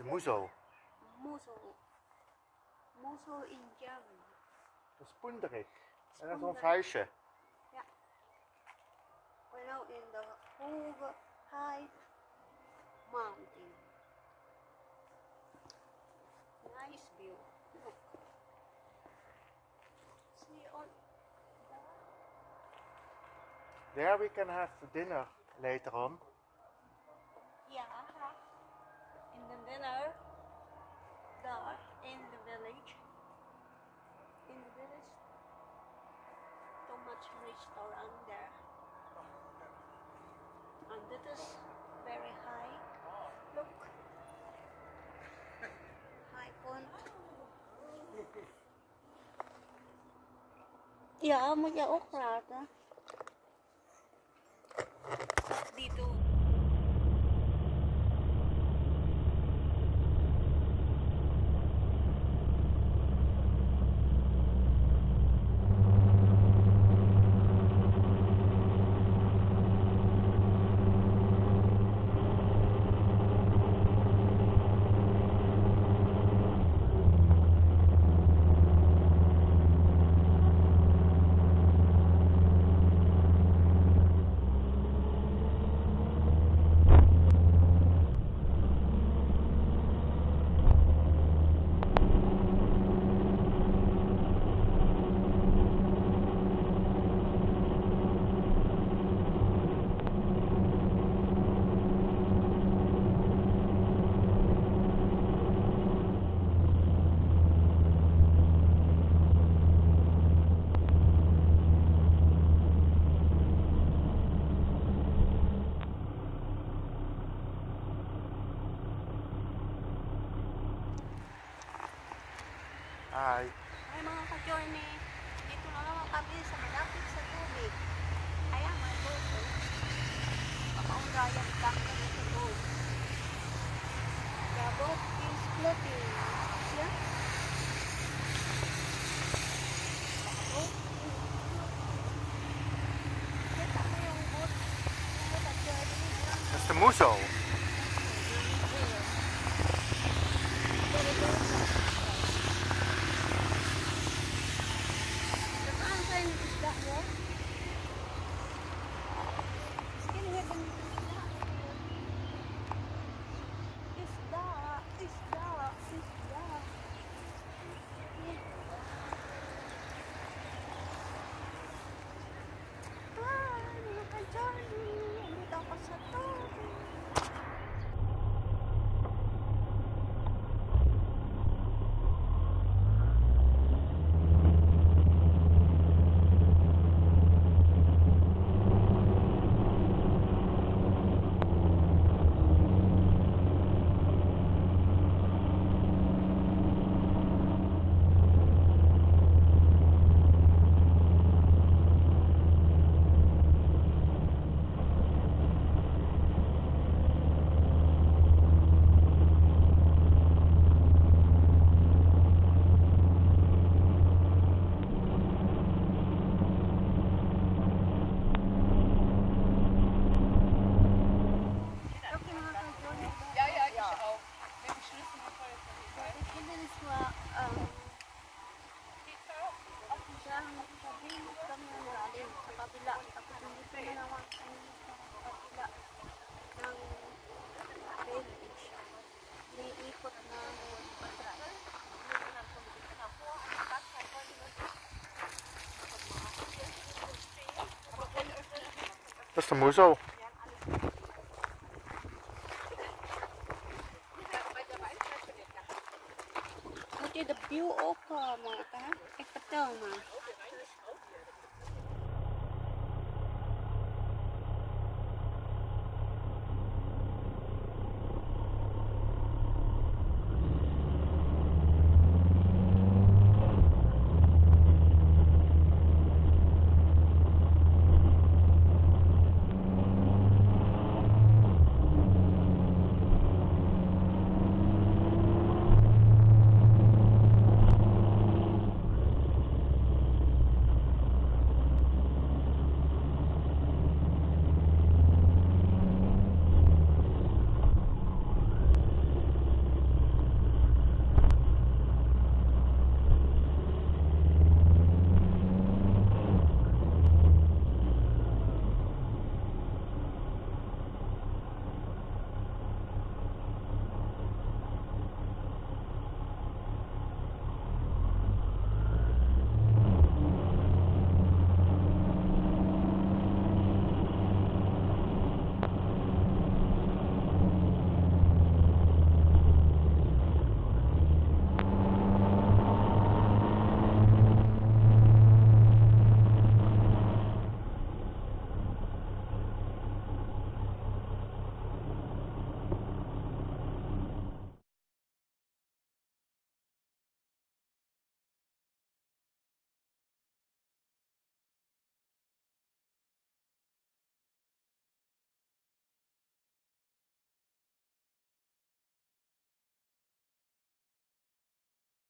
de Moezel. Mosul. Mosul in Germany. Dat is Poenderik. En dat is ons huisje. We're now in the Hoge High Mountain. Nice view. Look. See on There we can have dinner later on. yeah, in the dinner there in the village. In the village, too much restaurant there. And it is very high. Look. High point. Ja, moet je ook praten. Dito. Hi. Ay mga ka-journey, dito na naman kami sa malapit sa tubig. Ayan, may boat. Oh. Pakaundayan lang kami sa boat. The boat is floating. Yeah? The boat Dat is de Moezel. Moet je de view ook uh, maken, hè? Ik vertel maar.